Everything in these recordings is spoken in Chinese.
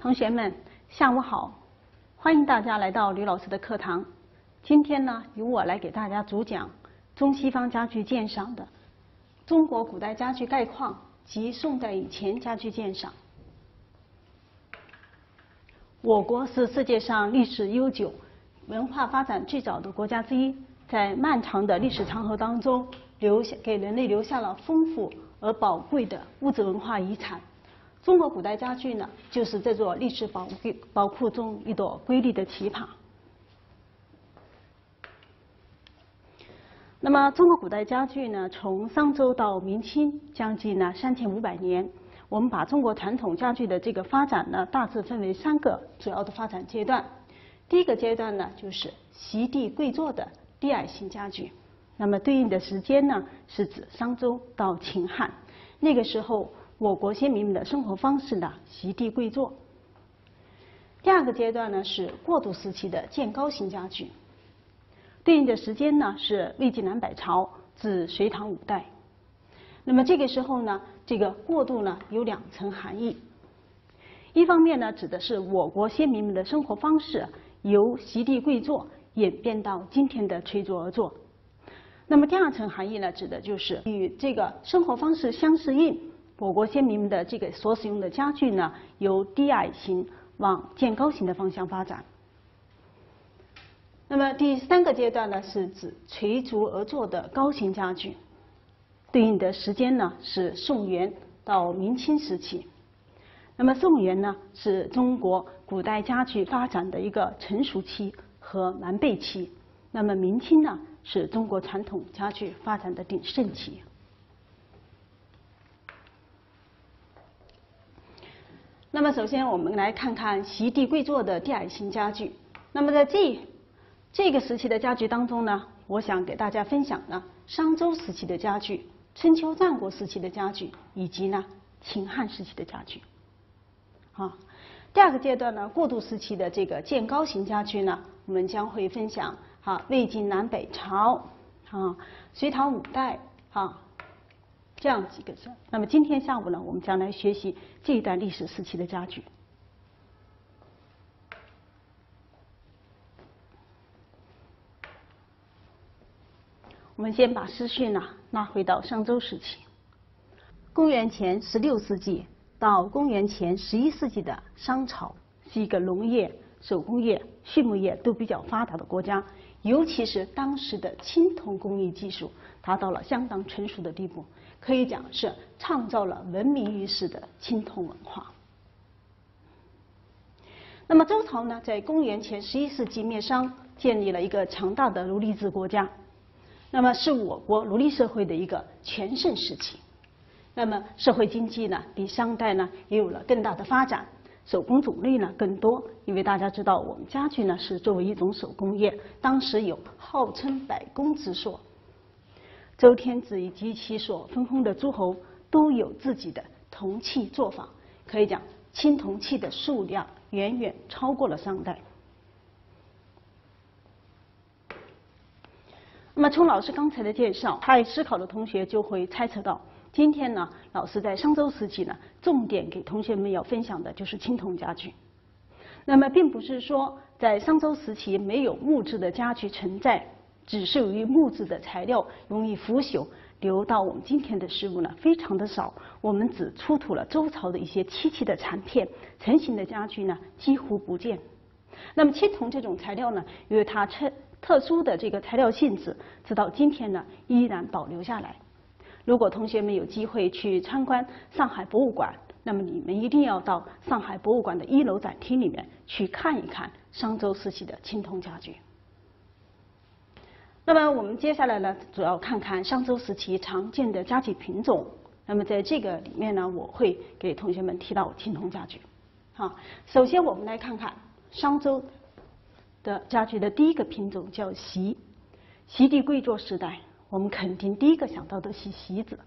同学们，下午好！欢迎大家来到吕老师的课堂。今天呢，由我来给大家主讲中西方家具鉴赏的中国古代家具概况及宋代以前家具鉴赏。我国是世界上历史悠久、文化发展最早的国家之一，在漫长的历史长河当中，留下给人类留下了丰富而宝贵的物质文化遗产。中国古代家具呢，就是这座历史宝库宝库中一朵瑰丽的奇葩。那么，中国古代家具呢，从商周到明清，将近呢三千五百年。我们把中国传统家具的这个发展呢，大致分为三个主要的发展阶段。第一个阶段呢，就是席地跪坐的低矮型家具。那么，对应的时间呢，是指商周到秦汉。那个时候。我国先民们的生活方式呢，席地跪坐。第二个阶段呢是过渡时期的建高型家具，对应的时间呢是魏晋南北朝至隋唐五代。那么这个时候呢，这个过渡呢有两层含义，一方面呢指的是我国先民们的生活方式由席地跪坐演变到今天的垂足而坐。那么第二层含义呢，指的就是与这个生活方式相适应。我国先民们的这个所使用的家具呢，由低矮型往渐高型的方向发展。那么第三个阶段呢，是指垂足而坐的高型家具，对应的时间呢是宋元到明清时期。那么宋元呢，是中国古代家具发展的一个成熟期和完备期；那么明清呢，是中国传统家具发展的鼎盛期。那么，首先我们来看看席地跪坐的低矮型家具。那么，在这这个时期的家具当中呢，我想给大家分享呢商周时期的家具、春秋战国时期的家具，以及呢秦汉时期的家具。好，第二个阶段呢，过渡时期的这个建高型家具呢，我们将会分享哈魏晋南北朝啊，隋唐五代啊。这样几个字。那么今天下午呢，我们将来学习这一段历史时期的家具。我们先把思绪呢拉回到商周时期，公元前十六世纪到公元前十一世纪的商朝是一个农业、手工业、畜牧业都比较发达的国家，尤其是当时的青铜工艺技术达到了相当成熟的地步。可以讲是创造了闻名于世的青铜文化。那么周朝呢，在公元前十一世纪灭商，建立了一个强大的奴隶制国家，那么是我国奴隶社会的一个全盛时期。那么社会经济呢，比商代呢也有了更大的发展，手工种类呢更多。因为大家知道，我们家具呢是作为一种手工业，当时有号称百工之说。周天子以及其所分封的诸侯都有自己的铜器作坊，可以讲青铜器的数量远远超过了商代。那么从老师刚才的介绍，爱思考的同学就会猜测到，今天呢，老师在商周时期呢，重点给同学们要分享的就是青铜家具。那么并不是说在商周时期没有木质的家具存在。只是由于木质的材料容易腐朽，留到我们今天的事物呢非常的少。我们只出土了周朝的一些漆器的残片，成型的家具呢几乎不见。那么青铜这种材料呢，由于它特特殊的这个材料性质，直到今天呢依然保留下来。如果同学们有机会去参观上海博物馆，那么你们一定要到上海博物馆的一楼展厅里面去看一看商周时期的青铜家具。那么我们接下来呢，主要看看商周时期常见的家具品种。那么在这个里面呢，我会给同学们提到青铜家具。好，首先我们来看看商周的家具的第一个品种叫席。席地跪坐时代，我们肯定第一个想到的是席子。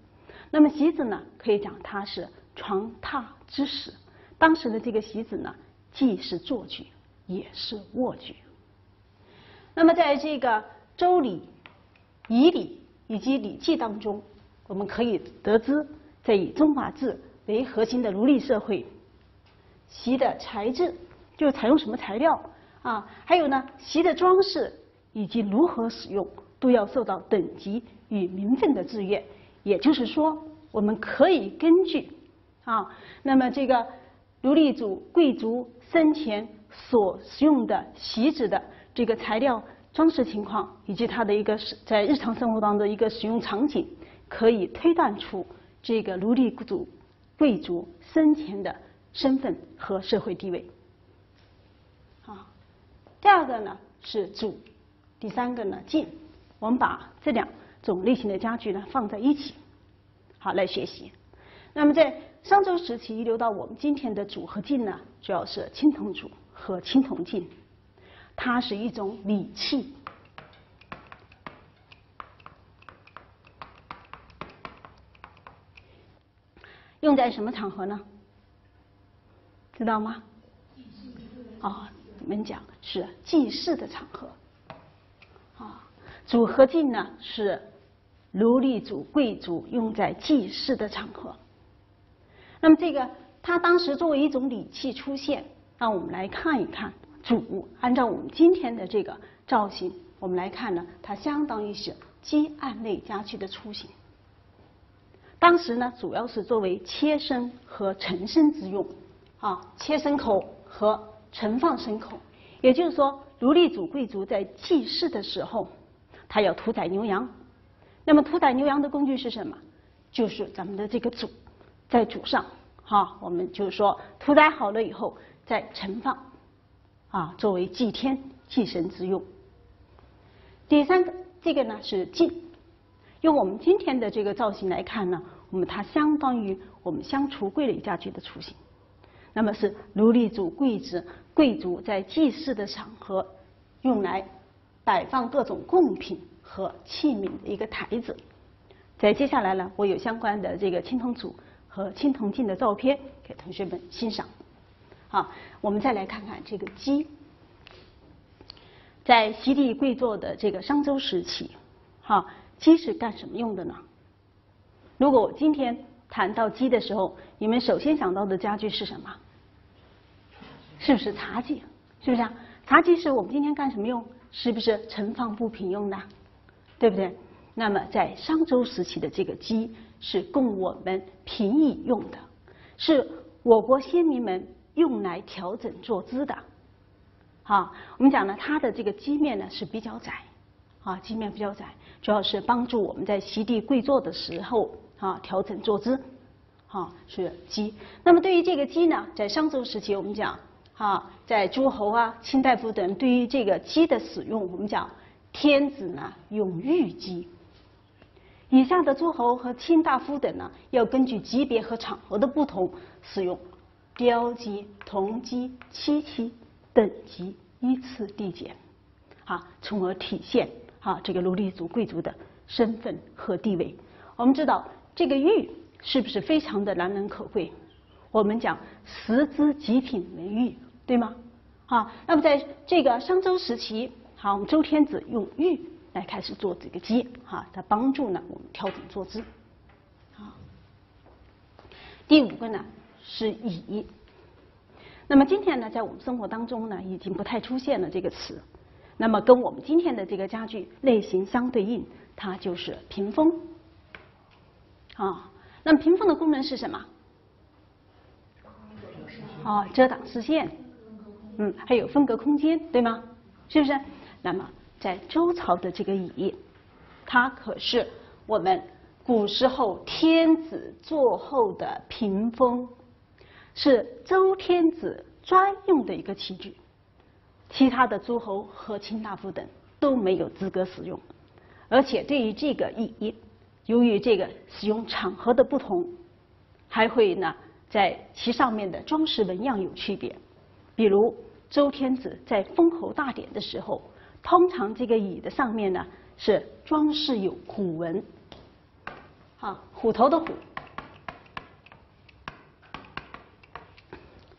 那么席子呢，可以讲它是床榻之始。当时的这个席子呢，既是坐具，也是卧具。那么在这个周礼、仪礼以及礼记当中，我们可以得知，在以中华制为核心的奴隶社会，席的材质，就采用什么材料啊？还有呢，席的装饰以及如何使用，都要受到等级与名分的制约。也就是说，我们可以根据啊，那么这个奴隶主、贵族生前所使用的席子的这个材料、装饰情况，以及它的一个在日常生活当中的一个使用场景，可以推断出这个奴隶主、贵族生前的身份和社会地位。啊，第二个呢是主，第三个呢进，我们把这两。种类型的家具呢放在一起，好来学习。那么在商周时期遗留到我们今天的主和镜呢，主要是青铜主和青铜镜。它是一种礼器，用在什么场合呢？知道吗？啊，我们讲是祭祀的场合。啊，组合镜呢是。奴隶主、贵族用在祭祀的场合，那么这个它当时作为一种礼器出现，让我们来看一看主。按照我们今天的这个造型，我们来看呢，它相当于是鸡案类家具的雏形。当时呢，主要是作为切身和盛身之用，啊，切身口和盛放身口。也就是说，奴隶主、贵族在祭祀的时候，他要屠宰牛羊。那么屠宰牛羊的工具是什么？就是咱们的这个主，在主上，哈，我们就是说屠宰好了以后再盛放，啊，作为祭天祭神之用。第三个，这个呢是镜，用我们今天的这个造型来看呢，我们它相当于我们相橱柜类家具的雏形。那么是奴隶主、贵族、贵族在祭祀的场合用来摆放各种贡品。和器皿的一个台子，在接下来呢，我有相关的这个青铜组和青铜镜的照片给同学们欣赏。好，我们再来看看这个鸡，在席地跪坐的这个商周时期，哈，鸡是干什么用的呢？如果我今天谈到鸡的时候，你们首先想到的家具是什么？是不是茶几？是不是？啊？茶几是我们今天干什么用？是不是盛放物品用的？对不对？那么在商周时期的这个鸡是供我们平议用的，是我国先民们用来调整坐姿的。好，我们讲呢，它的这个基面呢是比较窄，啊，基面比较窄，主要是帮助我们在席地跪坐的时候啊调整坐姿。好，是鸡。那么对于这个鸡呢，在商周时期，我们讲啊，在诸侯啊、卿大夫等对于这个鸡的使用，我们讲。天子呢用玉鸡，以下的诸侯和卿大夫等呢，要根据级别和场合的不同，使用雕鸡、铜鸡、漆漆等级依次递减，啊，从而体现啊这个奴隶主贵族的身份和地位。我们知道这个玉是不是非常的难能可贵？我们讲十之极品为玉，对吗？啊，那么在这个商周时期。好，我们周天子用玉来开始做这个鸡，哈，它帮助呢我们调整坐姿。好，第五个呢是椅。那么今天呢，在我们生活当中呢，已经不太出现了这个词。那么跟我们今天的这个家具类型相对应，它就是屏风。啊，那么屏风的功能是什么？啊，遮挡视线。嗯，还有分隔空间，对吗？是不是？那么，在周朝的这个椅，它可是我们古时候天子坐后的屏风，是周天子专用的一个器具，其他的诸侯和卿大夫等都没有资格使用。而且对于这个椅，由于这个使用场合的不同，还会呢在其上面的装饰纹样有区别。比如周天子在封侯大典的时候。通常这个椅的上面呢是装饰有虎纹，好，虎头的虎。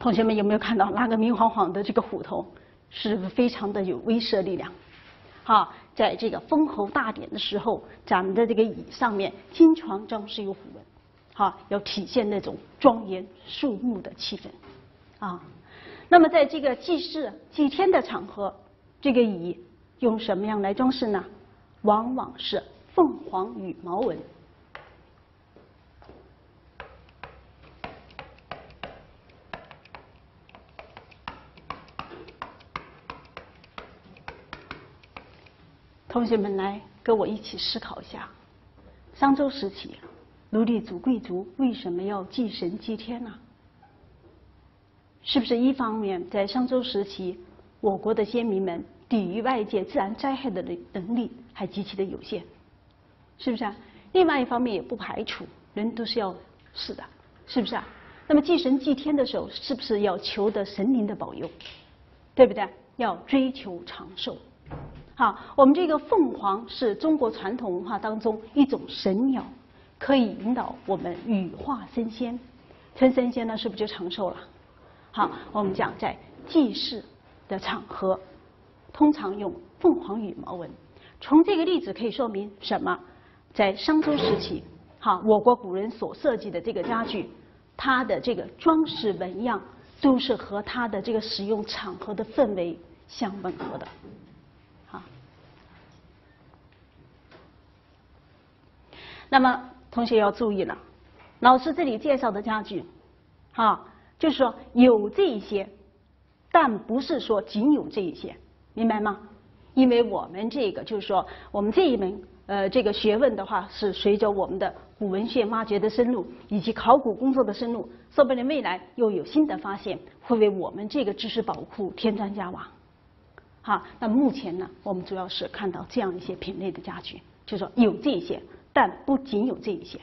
同学们有没有看到那个明晃晃的这个虎头，是不是非常的有威慑力量？好，在这个封侯大典的时候，咱们的这个椅上面经常装饰有虎纹，好，要体现那种庄严肃穆的气氛。啊。那么在这个祭祀祭天的场合，这个椅用什么样来装饰呢？往往是凤凰羽毛纹。同学们来跟我一起思考一下，商周时期，奴隶主贵族为什么要祭神祭天呢？是不是一方面在商周时期，我国的先民们抵御外界自然灾害的能能力还极其的有限，是不是啊？另外一方面也不排除人都是要死的，是不是啊？那么祭神祭天的时候，是不是要求得神灵的保佑，对不对？要追求长寿。好，我们这个凤凰是中国传统文化当中一种神鸟，可以引导我们羽化升仙。成神仙呢，是不是就长寿了？好，我们讲在祭祀的场合，通常用凤凰羽毛纹。从这个例子可以说明什么？在商周时期，哈，我国古人所设计的这个家具，它的这个装饰纹样都是和它的这个使用场合的氛围相吻合的。那么同学要注意了，老师这里介绍的家具，啊，就是说有这一些，但不是说仅有这一些，明白吗？因为我们这个就是说，我们这一门呃这个学问的话，是随着我们的古文献挖掘的深入，以及考古工作的深入，说不定未来又有新的发现，会为我们这个知识宝库添砖加瓦。好，那目前呢，我们主要是看到这样一些品类的家具，就是说有这些。但不仅有这一些，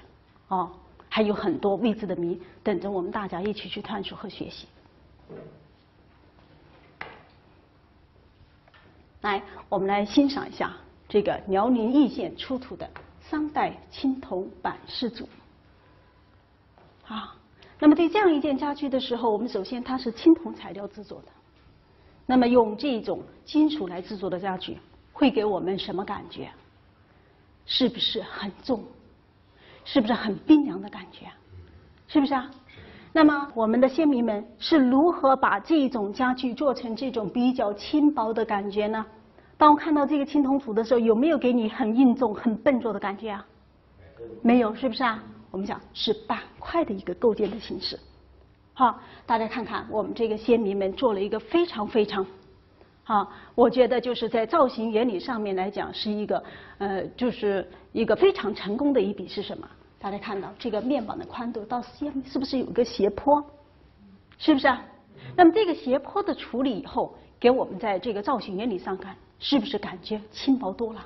哦，还有很多未知的谜等着我们大家一起去探索和学习。来，我们来欣赏一下这个辽宁义县出土的商代青铜板饰组。啊，那么对这样一件家具的时候，我们首先它是青铜材料制作的，那么用这种金属来制作的家具，会给我们什么感觉？是不是很重？是不是很冰凉的感觉？啊是不是啊？那么我们的先民们是如何把这种家具做成这种比较轻薄的感觉呢？当我看到这个青铜土的时候，有没有给你很硬重、很笨拙的感觉啊？没有，是不是啊？我们讲是板块的一个构建的形式。好，大家看看我们这个先民们做了一个非常非常。啊，我觉得就是在造型原理上面来讲，是一个呃，就是一个非常成功的一笔是什么？大家看到这个面板的宽度到下面是不是有一个斜坡？是不是啊？那么这个斜坡的处理以后，给我们在这个造型原理上看，是不是感觉轻薄多了？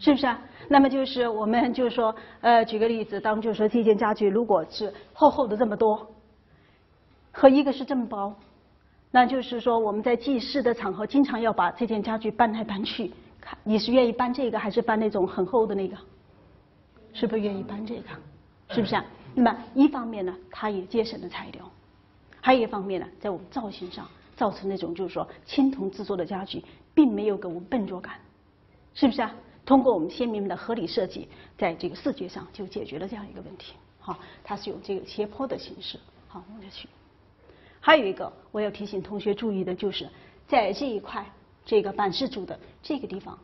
是不是啊？那么就是我们就是说，呃，举个例子，当就是说这件家具如果是厚厚的这么多，和一个是这么薄。那就是说，我们在祭祀的场合，经常要把这件家具搬来搬去。看，你是愿意搬这个，还是搬那种很厚的那个？是不是愿意搬这个？是不是？那么一方面呢，它也节省了材料；还有一方面呢，在我们造型上造成那种就是说青铜制作的家具，并没有给我们笨拙感，是不是啊？通过我们先民们的合理设计，在这个视觉上就解决了这样一个问题。好，它是用这个斜坡的形式。好，我们再去。还有一个我要提醒同学注意的就是，在这一块这个板式组的这个地方，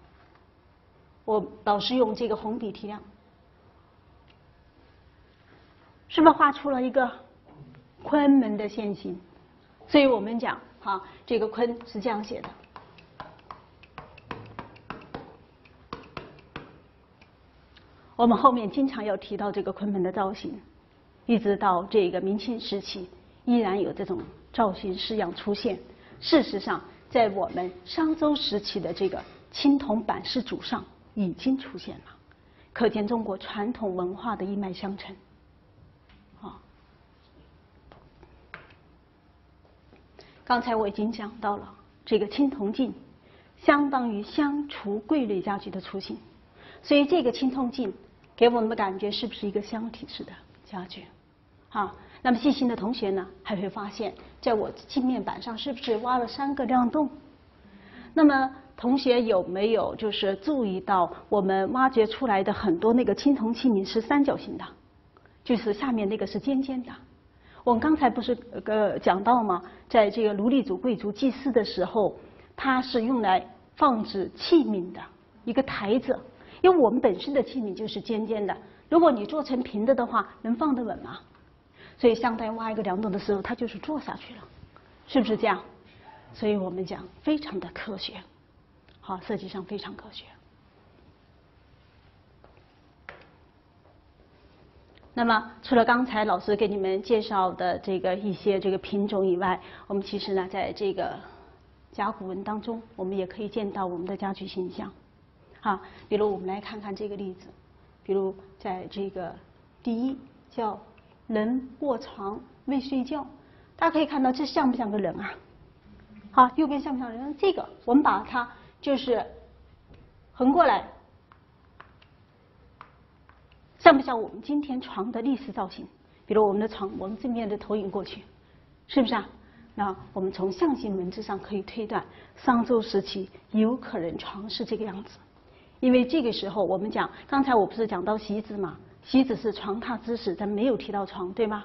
我老师用这个红笔提亮，是不是画出了一个昆门的线形？所以我们讲哈，这个昆是这样写的。我们后面经常要提到这个昆门的造型，一直到这个明清时期。依然有这种造型式样出现。事实上，在我们商周时期的这个青铜板式组上已经出现了，可见中国传统文化的一脉相承。啊，刚才我已经讲到了这个青铜镜，相当于镶橱柜类家具的雏形，所以这个青铜镜给我们的感觉是不是一个箱体式的家具？啊。那么细心的同学呢，还会发现，在我镜面板上是不是挖了三个亮洞？那么同学有没有就是注意到，我们挖掘出来的很多那个青铜器皿是三角形的，就是下面那个是尖尖的。我们刚才不是呃讲到吗？在这个奴隶主、贵族祭祀的时候，它是用来放置器皿的一个台子，因为我们本身的器皿就是尖尖的，如果你做成平的的话，能放得稳吗？所以，相当于挖一个梁洞的时候，它就是坐下去了，是不是这样？所以我们讲非常的科学，好，设计上非常科学。那么，除了刚才老师给你们介绍的这个一些这个品种以外，我们其实呢，在这个甲骨文当中，我们也可以见到我们的家具形象。啊，比如我们来看看这个例子，比如在这个第一叫“人卧床未睡觉”，大家可以看到这像不像个人啊？好，右边像不像人？这个我们把它就是横过来。像不像我们今天床的历史造型？比如我们的床，我们正面的投影过去，是不是啊？那我们从象形文字上可以推断，商周时期有可能床是这个样子。因为这个时候我们讲，刚才我不是讲到席子嘛？席子是床榻之始，咱没有提到床，对吗？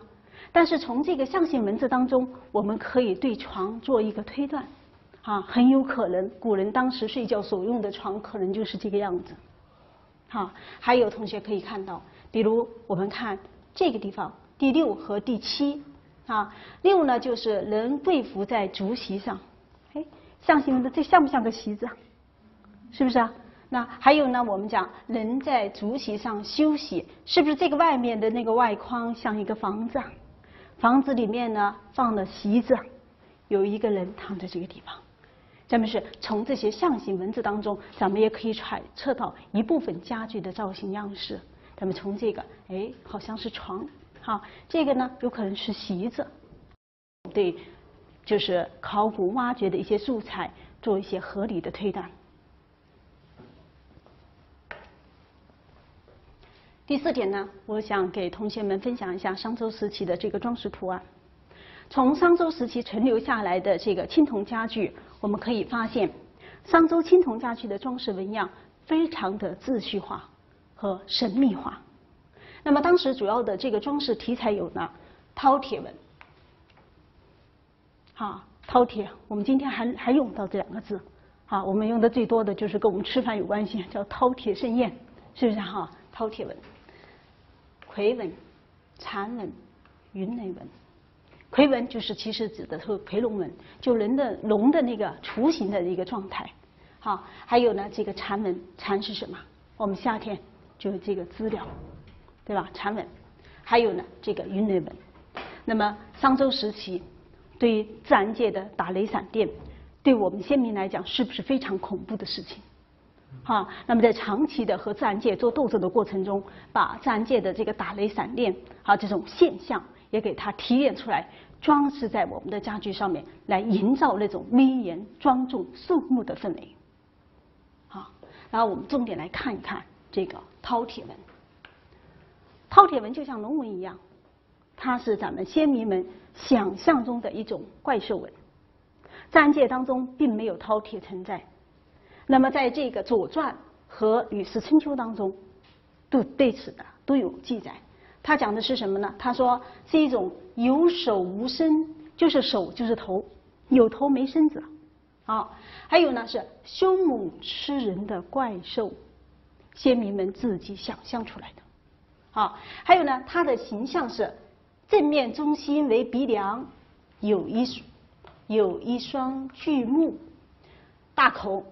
但是从这个象形文字当中，我们可以对床做一个推断，啊，很有可能古人当时睡觉所用的床可能就是这个样子。啊，还有同学可以看到，比如我们看这个地方，第六和第七，啊，六呢就是人跪伏在竹席上，哎，象形文字这像不像个席子？是不是啊？那还有呢，我们讲人在竹席上休息，是不是这个外面的那个外框像一个房子？房子里面呢放了席子，有一个人躺在这个地方。咱们是从这些象形文字当中，咱们也可以揣测到一部分家具的造型样式。咱们从这个，哎，好像是床，哈，这个呢有可能是席子，对，就是考古挖掘的一些素材做一些合理的推断。第四点呢，我想给同学们分享一下商周时期的这个装饰图案。从商周时期存留下来的这个青铜家具。我们可以发现，商周青铜家具的装饰纹样非常的秩序化和神秘化。那么当时主要的这个装饰题材有呢，饕餮纹。好，饕餮，我们今天还还用到这两个字。啊，我们用的最多的就是跟我们吃饭有关系，叫饕餮盛宴，是不是哈？饕餮纹、夔纹、蝉纹、云雷纹。夔纹就是其实指的是夔龙纹，就人的龙的那个雏形的一个状态。好，还有呢，这个蝉纹，蝉是什么？我们夏天就是这个资料，对吧？蝉纹，还有呢，这个云雷纹。那么商周时期，对于自然界的打雷闪电，对我们先民来讲，是不是非常恐怖的事情？好，那么在长期的和自然界做斗争的过程中，把自然界的这个打雷闪电啊这种现象。也给它提炼出来，装饰在我们的家具上面，来营造那种威严、庄重、肃穆的氛围。好，然后我们重点来看一看这个饕餮纹。饕餮纹就像龙纹一样，它是咱们先民们想象中的一种怪兽纹。自然界当中并没有饕餮存在。那么在这个《左传》和《吕氏春秋》当中，都对此的都有记载。他讲的是什么呢？他说是一种有手无身，就是手就是头，有头没身子，啊，还有呢是凶猛吃人的怪兽，先民们自己想象出来的，啊，还有呢，它的形象是正面中心为鼻梁，有一有一双巨目，大口，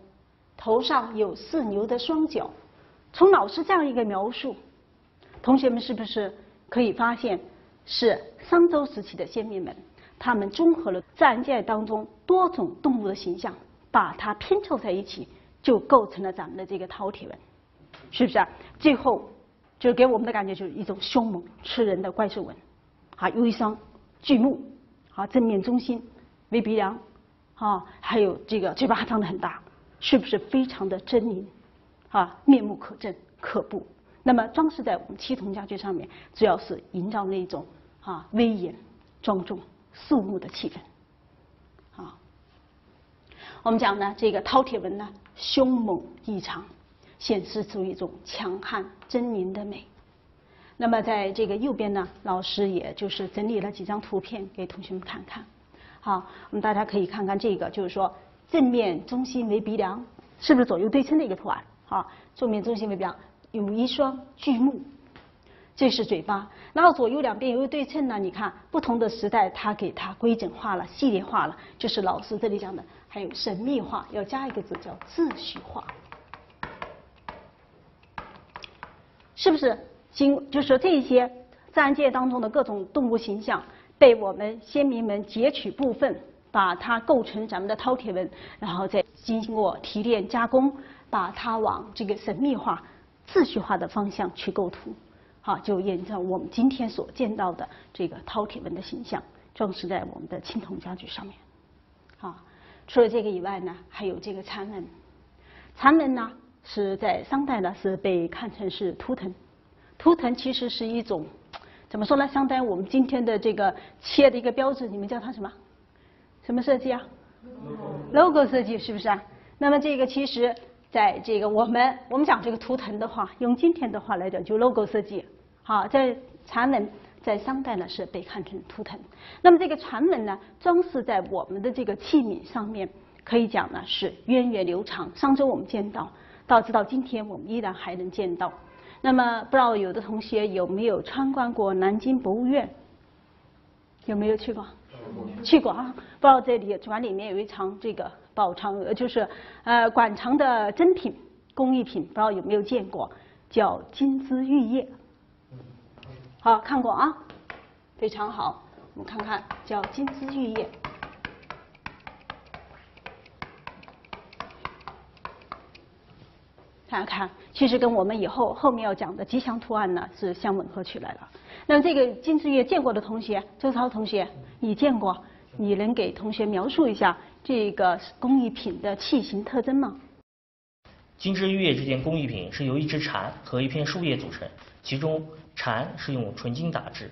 头上有四牛的双角。从老师这样一个描述，同学们是不是？可以发现，是商周时期的先民们，他们综合了自然界当中多种动物的形象，把它拼凑在一起，就构成了咱们的这个饕餮纹，是不是啊？最后，就给我们的感觉就是一种凶猛吃人的怪兽纹，啊，有一双巨目，啊，正面中心为鼻梁，啊，还有这个嘴巴张得很大，是不是非常的狰狞，啊，面目可憎可怖？那么装饰在我们漆铜家具上面，主要是营造那种啊威严、庄重、肃穆的气氛。啊，我们讲呢，这个饕餮纹呢凶猛异常，显示出一种强悍狰狞的美。那么在这个右边呢，老师也就是整理了几张图片给同学们看看。好，我们大家可以看看这个，就是说正面中心为鼻梁，是不是左右对称的一个图案？好，正面中心为鼻梁，有一双巨目，这是嘴巴。然后左右两边有对称呢，你看不同的时代，它给它规整化了、系列化了，就是老师这里讲的，还有神秘化，要加一个字叫秩序化。是不是经就是说这些自然界当中的各种动物形象被我们先民们截取部分，把它构成咱们的饕餮纹，然后再经过提炼加工，把它往这个神秘化、秩序化的方向去构图，好，就沿着我们今天所见到的这个饕餮纹的形象，装饰在我们的青铜家具上面。好，除了这个以外呢，还有这个蚕纹，蚕纹呢。是在商代呢，是被看成是图腾。图腾其实是一种怎么说呢？相当于我们今天的这个企业的一个标志，你们叫它什么？什么设计啊？logo 设计是不是啊？那么这个其实在这个我们我们讲这个图腾的话，用今天的话来讲，就 logo 设计。好，在传闻在商代呢是被看成图腾。那么这个传闻呢，装饰在我们的这个器皿上面，可以讲呢是源远流长。上周我们见到。到直到今天，我们依然还能见到。那么，不知道有的同学有没有参观过南京博物院？有没有去过？去过啊！不知道这里馆里面有一藏这个宝藏，呃，就是呃馆藏的珍品工艺品，不知道有没有见过？叫金丝玉叶。好，看过啊，非常好。我们看看，叫金丝玉叶。看看，其实跟我们以后后面要讲的吉祥图案呢是相吻合起来了。那么这个金枝玉叶见过的同学，周超同学，你见过？你能给同学描述一下这个工艺品的器形特征吗？金枝玉叶这件工艺品是由一只蝉和一片树叶组成，其中蝉是用纯金打制，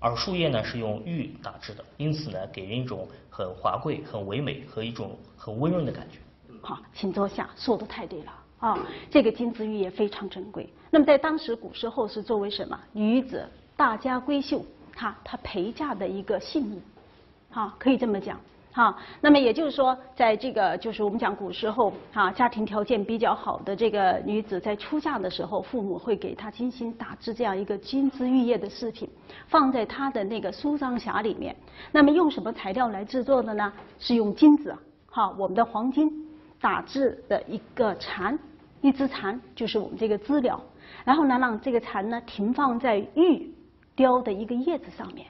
而树叶呢是用玉打制的，因此呢给人一种很华贵、很唯美和一种很温润的感觉。好，请坐下，说的太对了。啊，这个金枝玉叶非常珍贵。那么在当时古时候是作为什么女子大家闺秀，哈，她陪嫁的一个信物，哈，可以这么讲，哈。那么也就是说，在这个就是我们讲古时候，哈，家庭条件比较好的这个女子在出嫁的时候，父母会给她精心打制这样一个金枝玉叶的饰品，放在她的那个梳妆匣里面。那么用什么材料来制作的呢？是用金子，哈，我们的黄金打制的一个蝉。一只蚕就是我们这个资料，然后呢，让这个蚕呢停放在玉雕的一个叶子上面，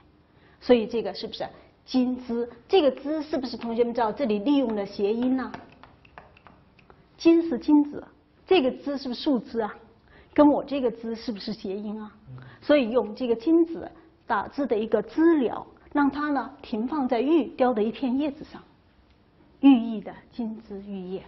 所以这个是不是金枝？这个枝是不是同学们知道？这里利用了谐音呢？金是金子，这个枝是不是树枝啊？跟我这个枝是不是谐音啊？所以用这个金子打制的一个资料，让它呢停放在玉雕的一片叶子上，寓意的金枝玉叶，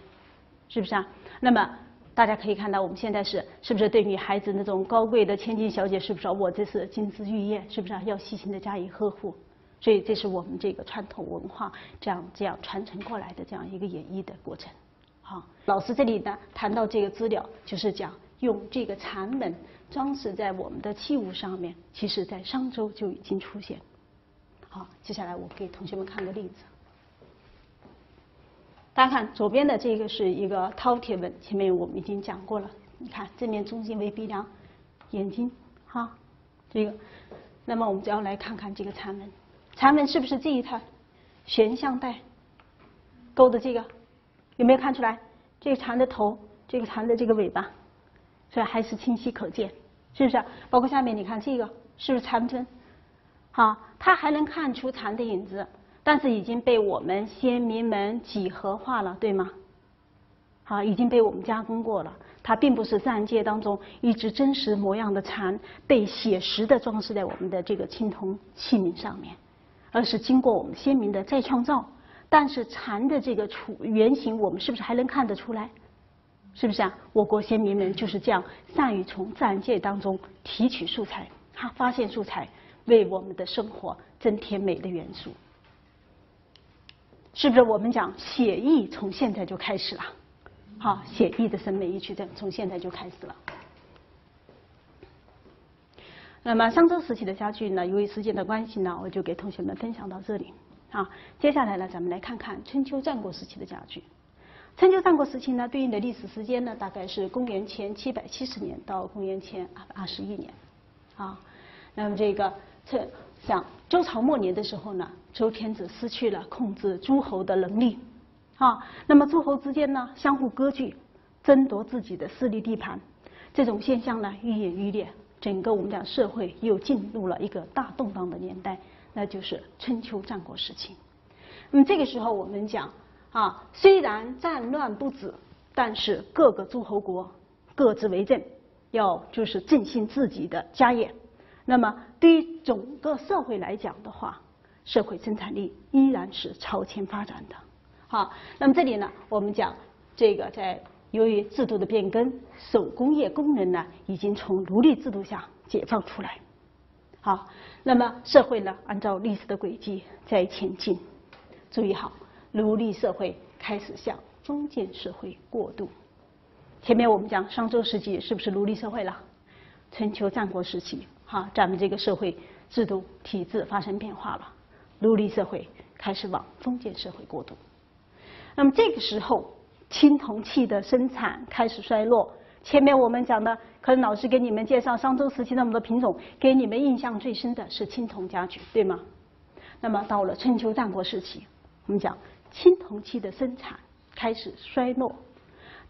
是不是啊？那么。大家可以看到，我们现在是是不是对女孩子那种高贵的千金小姐，是不是我这是金枝玉叶，是不是要细心的加以呵护？所以这是我们这个传统文化这样这样传承过来的这样一个演绎的过程。好，老师这里呢谈到这个资料，就是讲用这个蚕纹装饰在我们的器物上面，其实在商周就已经出现。好，接下来我给同学们看个例子。大家看左边的这个是一个饕餮纹，前面我们已经讲过了。你看正面中心为鼻梁，眼睛，哈，这个。那么我们就要来看看这个蚕纹，蚕纹是不是这一套悬象带勾的这个？有没有看出来？这个蚕的头，这个蚕的这个尾巴，所以还是清晰可见，是不是？包括下面你看这个，是不是蚕针？好，它还能看出蚕的影子。但是已经被我们先民们几何化了，对吗？好，已经被我们加工过了。它并不是自然界当中一只真实模样的蚕被写实的装饰在我们的这个青铜器皿上面，而是经过我们先民的再创造。但是蚕的这个处原型，我们是不是还能看得出来？是不是啊？我国先民们就是这样善于从自然界当中提取素材，哈，发现素材，为我们的生活增添美的元素。是不是我们讲写意从现在就开始了？好，写意的审美意趣从从现在就开始了。那么商周时期的家具呢，由于时间的关系呢，我就给同学们分享到这里。啊，接下来呢，咱们来看看春秋战国时期的家具。春秋战国时期呢，对应的历史时间呢，大概是公元前七百七十年到公元前二十一年。啊，那么这个这像周朝末年的时候呢，周天子失去了控制诸侯的能力。啊，那么诸侯之间呢，相互割据，争夺自己的势力地盘，这种现象呢，愈演愈烈，整个我们讲社会又进入了一个大动荡的年代。那就是春秋战国时期。那么这个时候，我们讲啊，虽然战乱不止，但是各个诸侯国各自为政，要就是振兴自己的家业。那么对于整个社会来讲的话，社会生产力依然是超前发展的。好，那么这里呢，我们讲这个在由于制度的变更，手工业工人呢已经从奴隶制度下解放出来。好，那么社会呢，按照历史的轨迹在前进。注意好，奴隶社会开始向封建社会过渡。前面我们讲商周时期是不是奴隶社会了？春秋战国时期，哈，咱们这个社会制度体制发生变化了，奴隶社会开始往封建社会过渡。那么这个时候，青铜器的生产开始衰落。前面我们讲的，可能老师给你们介绍商周时期那么多品种，给你们印象最深的是青铜家具，对吗？那么到了春秋战国时期，我们讲青铜器的生产开始衰落，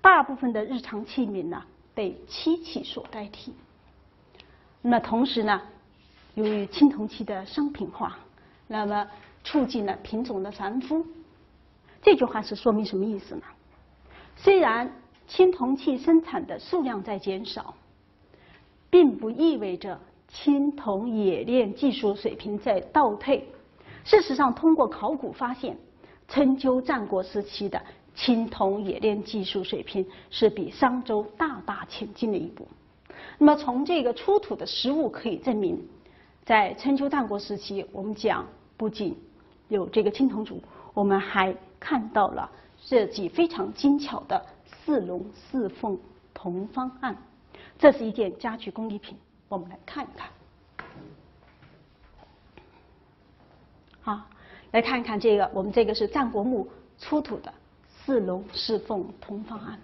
大部分的日常器皿呢被漆器所代替。那同时呢，由于青铜器的商品化，那么促进了品种的繁复。这句话是说明什么意思呢？虽然青铜器生产的数量在减少，并不意味着青铜冶炼技术水平在倒退。事实上，通过考古发现，春秋战国时期的青铜冶炼技术水平是比商周大大前进了一步。那么，从这个出土的实物可以证明，在春秋战国时期，我们讲不仅有这个青铜烛，我们还看到了设计非常精巧的。四龙四凤铜方案，这是一件家具工艺品，我们来看一看。好，来看一看这个，我们这个是战国墓出土的四龙四凤铜方案。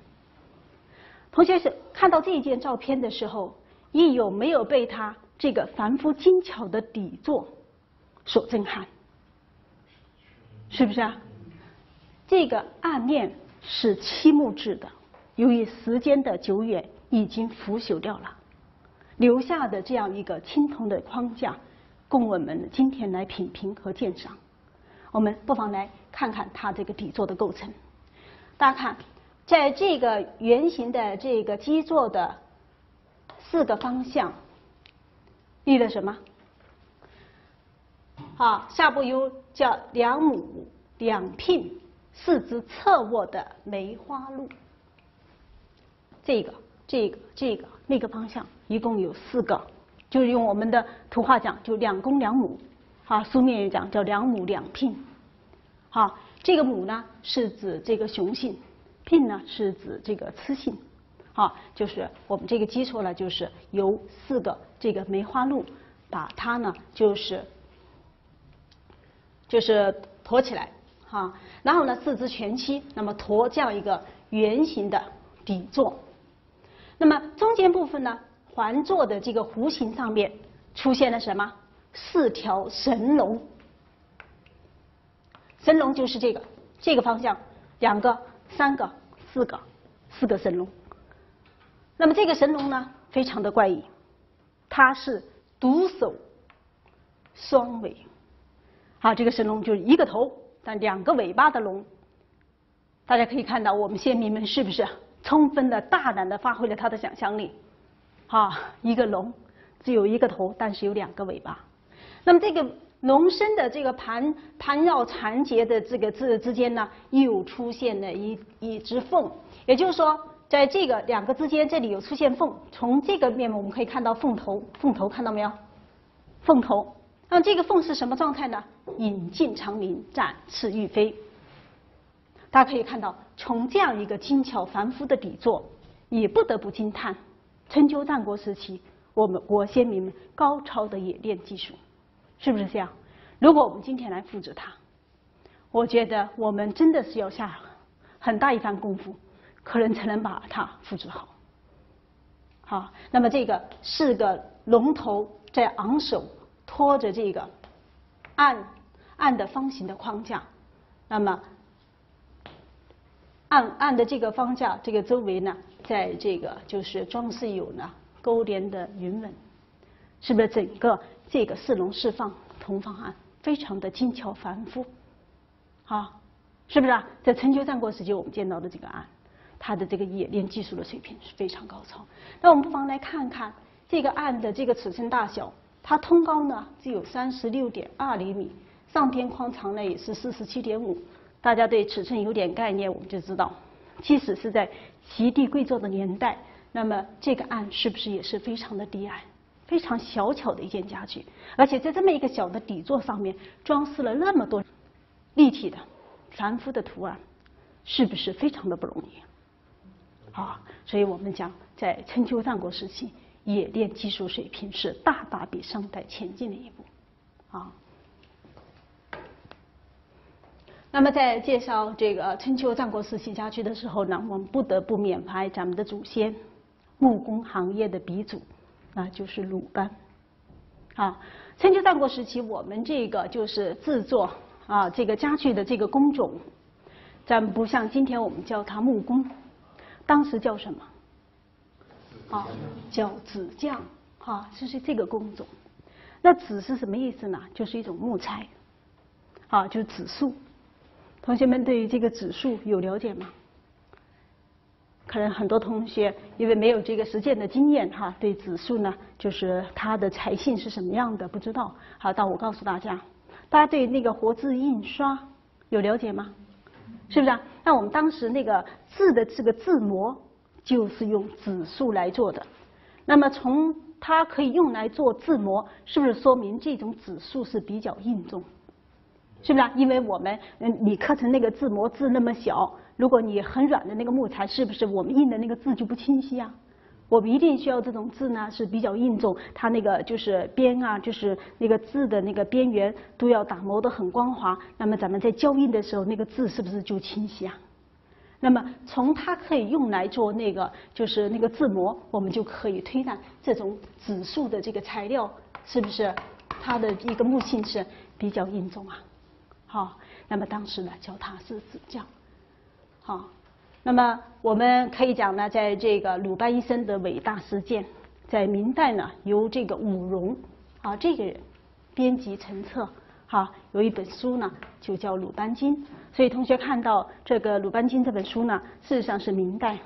同学是看到这一件照片的时候，你有没有被它这个繁复精巧的底座所震撼？是不是啊？这个暗面。是漆木制的，由于时间的久远，已经腐朽掉了，留下的这样一个青铜的框架，供我们今天来品评和鉴赏。我们不妨来看看它这个底座的构成。大家看，在这个圆形的这个基座的四个方向立了什么？好，下部有叫两亩两聘。四肢侧卧的梅花鹿，这个、这个、这个那个方向一共有四个，就是用我们的图画讲，就两公两母，好，书面也讲叫两母两聘，好，这个母呢是指这个雄性，聘呢是指这个雌性，好，就是我们这个基础呢，就是由四个这个梅花鹿把它呢就是就是驮起来。啊，然后呢，四肢全漆，那么驼这样一个圆形的底座，那么中间部分呢，环座的这个弧形上面出现了什么？四条神龙，神龙就是这个这个方向，两个、三个、四个，四个神龙。那么这个神龙呢，非常的怪异，它是独首双尾，好，这个神龙就是一个头。但两个尾巴的龙，大家可以看到，我们先民们是不是充分的、大胆的发挥了他的想象力？啊，一个龙只有一个头，但是有两个尾巴。那么这个龙身的这个盘盘绕缠结的这个字之间呢，又出现了一一只凤，也就是说，在这个两个之间，这里有出现凤。从这个面目我们可以看到凤头，凤头看到没有？凤头。那么这个凤是什么状态呢？引颈长鸣，展翅欲飞。大家可以看到，从这样一个精巧繁复的底座，也不得不惊叹：春秋战国时期，我们国先民们高超的冶炼技术，是不是这样？如果我们今天来复制它，我觉得我们真的是要下很大一番功夫，可能才能把它复制好。好，那么这个四个龙头在昂首托着这个暗暗的方形的框架，那么暗暗的这个方架这个周围呢，在这个就是装饰有呢勾连的云纹，是不是整个这个四龙释放铜方案非常的精巧繁复？好，是不是啊？在春秋战国时期我们见到的这个案。它的这个冶炼技术的水平是非常高超。那我们不妨来看看这个案的这个尺寸大小，它通高呢只有三十六点二厘米，上边框长呢也是四十七点五。大家对尺寸有点概念，我们就知道，即使是在极地贵族的年代，那么这个案是不是也是非常的低矮、非常小巧的一件家具？而且在这么一个小的底座上面装饰了那么多立体的、繁复的图案，是不是非常的不容易？啊，所以我们讲，在春秋战国时期，冶炼技术水平是大大比商代前进了一步。啊，那么在介绍这个春秋战国时期家具的时候呢，我们不得不缅怀咱们的祖先，木工行业的鼻祖，那就是鲁班。啊，春秋战国时期，我们这个就是制作啊这个家具的这个工种，咱们不像今天我们叫它木工。当时叫什么？啊，叫纸匠，哈，就是这个工种。那纸是什么意思呢？就是一种木材，啊，就是纸树。同学们对于这个纸树有了解吗？可能很多同学因为没有这个实践的经验，哈，对纸树呢，就是它的材性是什么样的不知道。好，但我告诉大家，大家对那个活字印刷有了解吗？是不是啊？那我们当时那个字的这个字模就是用纸树来做的。那么从它可以用来做字模，是不是说明这种纸树是比较硬重？是不是啊？因为我们嗯，你刻成那个字模字那么小，如果你很软的那个木材，是不是我们印的那个字就不清晰啊？我们一定需要这种字呢，是比较硬重，它那个就是边啊，就是那个字的那个边缘都要打磨的很光滑。那么咱们在胶印的时候，那个字是不是就清晰啊？那么从它可以用来做那个就是那个字模，我们就可以推断这种纸树的这个材料是不是它的一个木性是比较硬重啊？好，那么当时呢叫它是纸匠，好。那么我们可以讲呢，在这个鲁班一生的伟大实践，在明代呢，由这个武荣啊这个人编辑成册，哈，有一本书呢，就叫《鲁班经》。所以同学看到这个《鲁班经》这本书呢，事实上是明代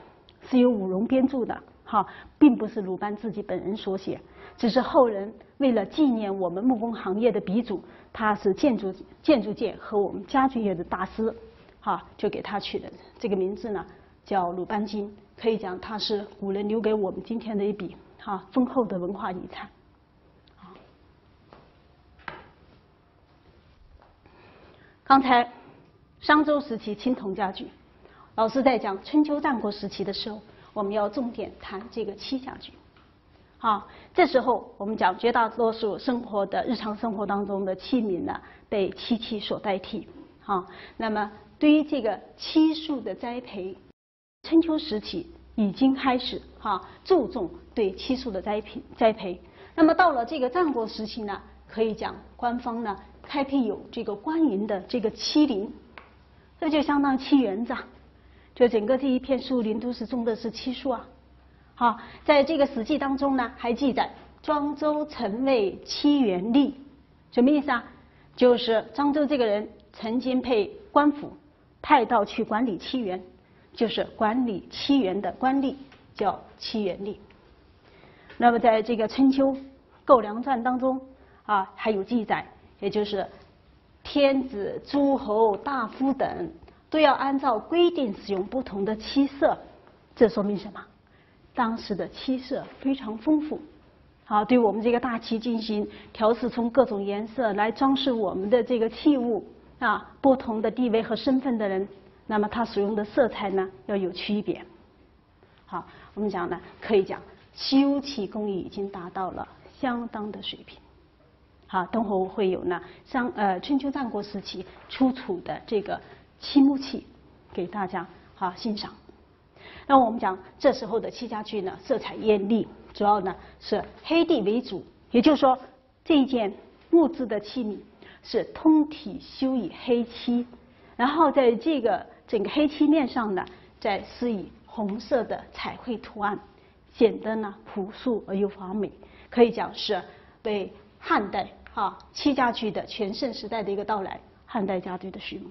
是由武荣编著的，哈，并不是鲁班自己本人所写，只是后人为了纪念我们木工行业的鼻祖，他是建筑建筑界和我们家具业的大师。哈，就给他取的这个名字呢，叫《鲁班经》，可以讲它是古人留给我们今天的一笔哈丰厚的文化遗产。刚才商周时期青铜家具，老师在讲春秋战国时期的时候，我们要重点谈这个漆家具。好，这时候我们讲绝大多数生活的日常生活当中的器皿呢，被漆器所代替。好，那么。对于这个漆树的栽培，春秋时期已经开始哈注重对漆树的栽培栽培。那么到了这个战国时期呢，可以讲官方呢开辟有这个官营的这个漆林，这就相当于漆园子，就整个这一片树林都是种的是漆树啊。好，在这个史记当中呢，还记载庄周曾为漆园吏，什么意思啊？就是庄周这个人曾经被官府。派到去管理七园，就是管理七园的官吏，叫七园吏。那么在这个春秋《购粮传》当中啊，还有记载，也就是天子、诸侯、大夫等都要按照规定使用不同的漆色。这说明什么？当时的漆色非常丰富，好，对我们这个大漆进行调试，从各种颜色来装饰我们的这个器物。啊，不同的地位和身份的人，那么他使用的色彩呢要有区别。好，我们讲呢，可以讲漆工艺已经达到了相当的水平。好，等会儿我会有呢，像呃春秋战国时期出土的这个漆木器给大家好欣赏。那我们讲这时候的漆家具呢，色彩艳丽，主要呢是黑地为主，也就是说这一件木质的器皿是通体修以黑漆，然后在这个整个黑漆面上呢，再施以红色的彩绘图案。显得呢朴素而又华美，可以讲是被汉代啊，七家驹的全盛时代的一个到来，汉代家具的序幕。